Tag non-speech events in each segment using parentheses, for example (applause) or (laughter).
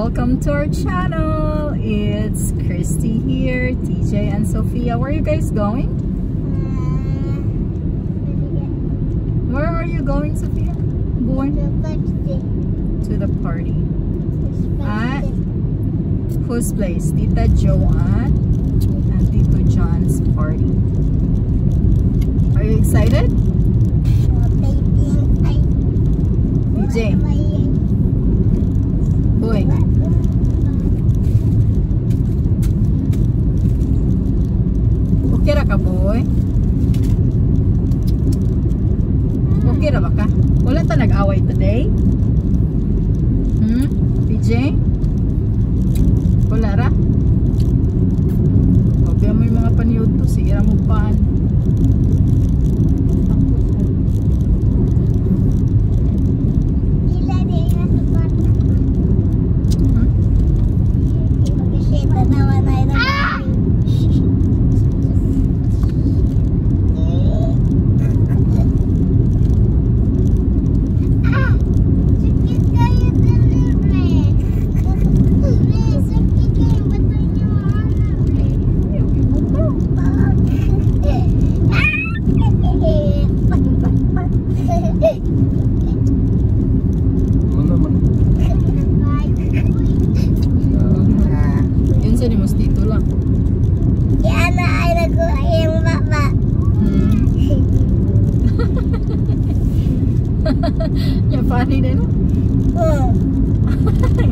welcome to our channel. It's Christy here, TJ and Sophia. Where are you guys going? Where are you going, Sophia? Going to the party. At uh, whose place? Tita Joanne and Tito John's party. Are you excited? TJ, boy. Okay ra ka, boy? Okay ra ba ka? Wala ta nag-away today? Hmm? PJ? Wala ra? mesti itulah ya anak anakku yang Hmm. (laughs) Ya, hmm. (laughs) yang funny deh no? Oh.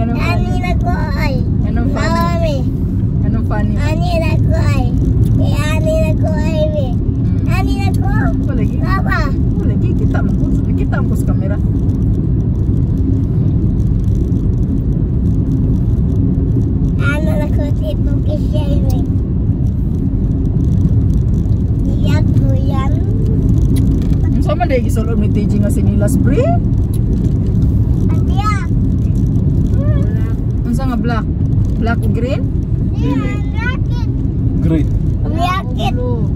Ani aku ai. Ano funny? Ano funny? Ani aku ai. Ya, Ani aku ai. Gisulod ni TJ nga sinilas pre. Yung sa nga black. Black o green? Great. Yakit. Blue.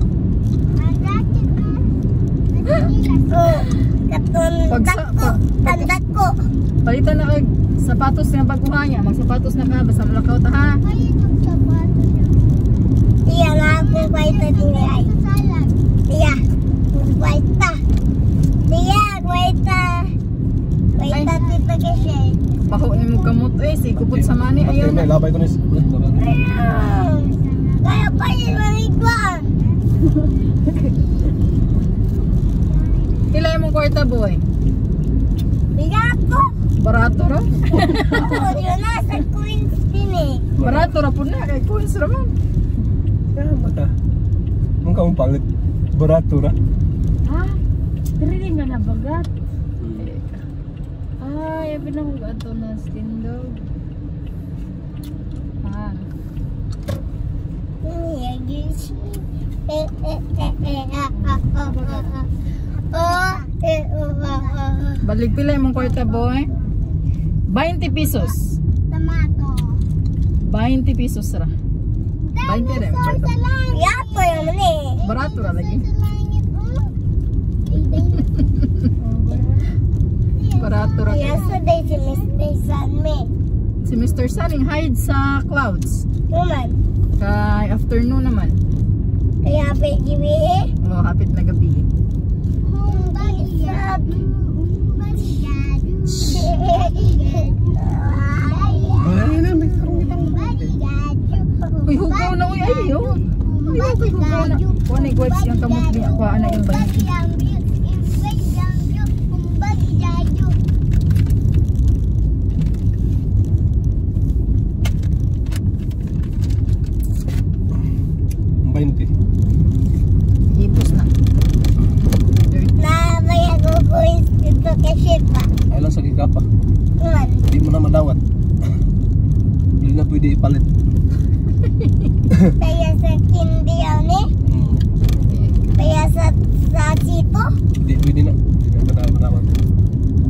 Katun Pagsa- dako, pag- tandak ko. Palitan na kag sapatos nga baguhan niya. Magsapatos na ka. Basta malakaw ta ha. Iya na akong kwaita din ay. Iya, kwaita. Iya, kwaita. Baho ni mo kamot. Eh, si kupot sa mani. Ayaw may na. labay ko ni. Kaya (laughs) pa yun maligwan. Pila yung mong kwarta boy? Bigat ko. Barato ra. Oo, yun na sa Queens din eh. Barato ra po na. Kay coins raman. Ya, mata. Mong pangit. Barato ra. Ha? Dili nga na bagat. Ay, abi na kung ato na stindog. Ah. Balik pila yung kwarta boy? 20 pesos. Tomato. 20 pesos ra. 20 rin. Yato yun eh. Barato ra lagi. (laughs) Barato ra. Yesterday si Mr. Sanme. Si Mr. Sunning hide sa clouds. Woman. Kay afternoon naman. Kaya pwede Oh, hapit na gabi. Ay, na, may karong Uy, hugaw na uy. Ay, yun. Ay, uy, hugaw na. Kuha na yung yung kamot niya. Kuha na yung 20. Hindi na pwede ipalit. Kaya sa kindi yun eh. Hmm. Kaya sa sa sito. Hindi pwede na. Hindi na madawat.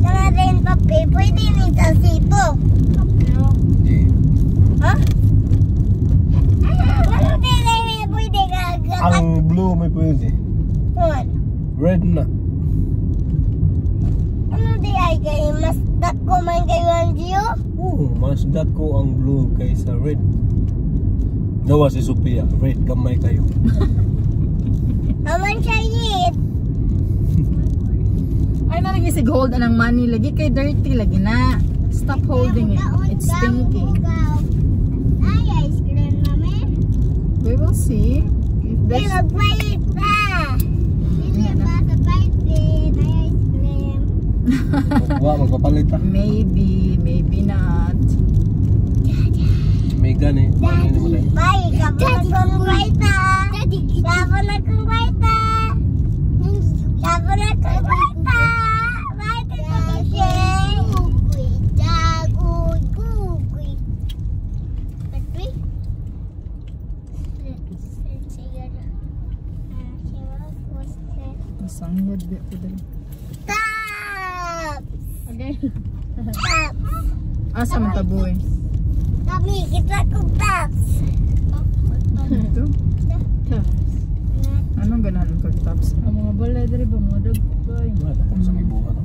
Kana rin papi. Pwede rin sa sito. Hindi. Ha? Ano din. Pwede ka. Ang blue may pwede. Woman. Red na. Ano di ay kayo? Mas dako man kayo ang Diyo? Oh, mas dako ang blue kaysa red. Dawa si Sophia, red kamay kayo. (laughs) Aman siya yit. (laughs) Ay na lagi sig hold anang money lagi kay dirty lagi na. Stop holding it. It's stinky. Ay, ice cream, mami. We will see. If there's Magkuha, magpapalit pa. Maybe, maybe not. May gan eh. Daddy, bye. Kapag kong baita. Kapag na kong baita. Kapag na kong baita. Baita ko kasi. Sangat dia peduli. Stop! Asa man taboy? Kami, kita kong tops. Ito. Anong ganahan kag tops? Ang mga balay diri ba mga dagkay. Wala ta sa ibuhan.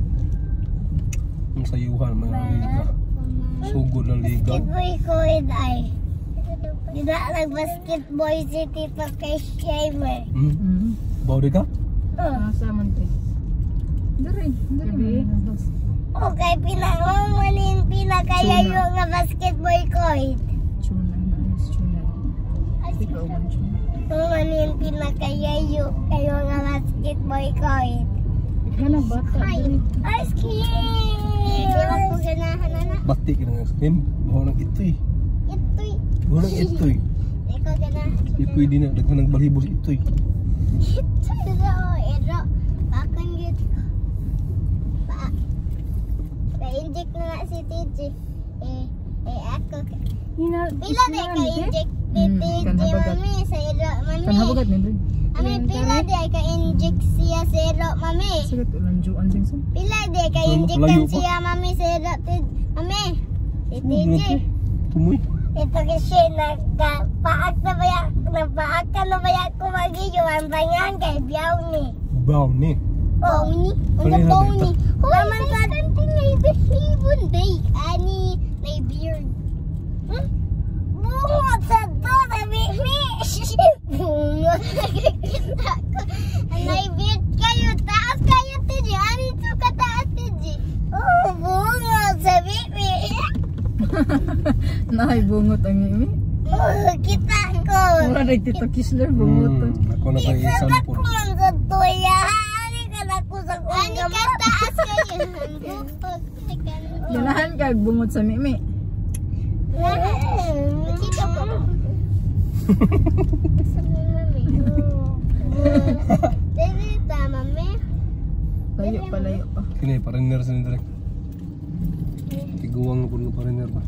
Ang sayuhan mga liga. Sugod ng liga. Basketball ko ay. Dina nag-basketball si Tito kay Shamer. Hmm. Mm. Bawdi ka? Oh, Asa man te. Dari, dari Gabi. Man. okay, pinangungunin pinakayayo nga basketball court. Tuna na, tuna. Ikaw man tuna. Ngungunin pinakayayo kayo nga basketball court. Kana bata diri. Ice cream! Ba po ganahan na na? Bati ka ng skim. Bawa ng itoy. Ito'y. Bawa ng itoy. Di ko ganahan. Di pwede na. Daghan ng balhibos itoy. Ito'y Bila dia Ina, pila de ka inject bebe di mami mami. Pila de ka siya mami? Sigat ulam pila mami sero mami? Itu tumoy ito kasi nagpaak na ba ya nagpaak ka na ya kumagi yung ang banyan kay biyaw ni. Biyaw ni. Pony? Ano Pareha pony? dito. Naman sa kanting ay behibon day. Ani, may beard. Hmm? Bungot sa to, sabi mi. Bungot. Nakikita ko. May beard kayo. Taas kayo, Tiji. Ani to kataas, Tiji. Oh, bungot, sabi mi. (laughs) Nahay bungot ang imi. Oh, kita ko. Mura na tito Kisler bungot. Hmm. Ako na ba isang Sagat po. ko man sa tuya. Taas kayo. Bungot. Ganahan kag bungot sa mimi. Kita po. Dili ta, mami. Layo pa layo pa. Kini, pariner sa nito. Tiguang po ng pariner ba?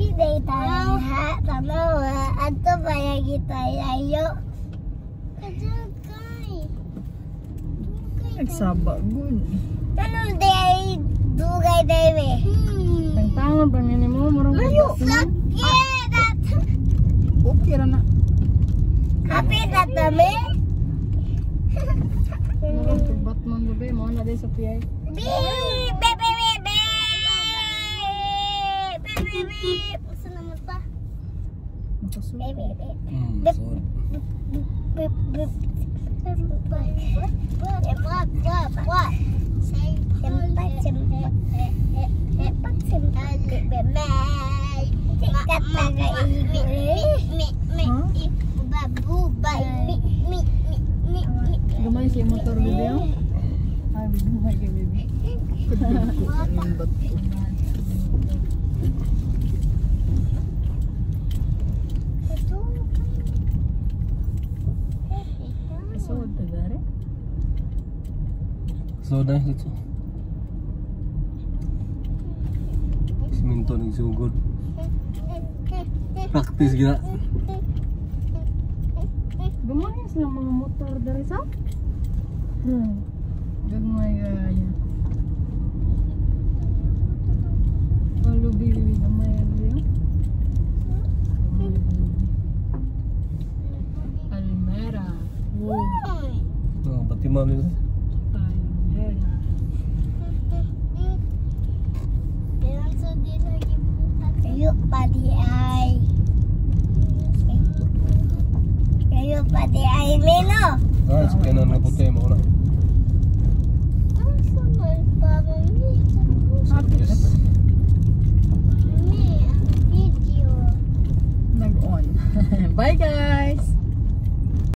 Di day tayo ha. Tanawa. Ato ba yung kita yayo? nagsaba gun. Tanong day dugay baby. Hmm. Ang tangon mo murong kayo. Sakit at. Okay ra na. Happy na tami. Murong tubat man gabi mo na sa piyay. Sempak, sempak, sempak, sempak, sempak, sempak, bebek. Kata kayak mi, mi, mi, mi, babu, bayi, mi, mi, mi, mi. Gamay si motor video. Ay, gamay kay baby. Bapak. sudah itu, gitu seminton yang so good praktis gila. Gimana ya sih mga motor dari sana, hmm. Gemayanya ya.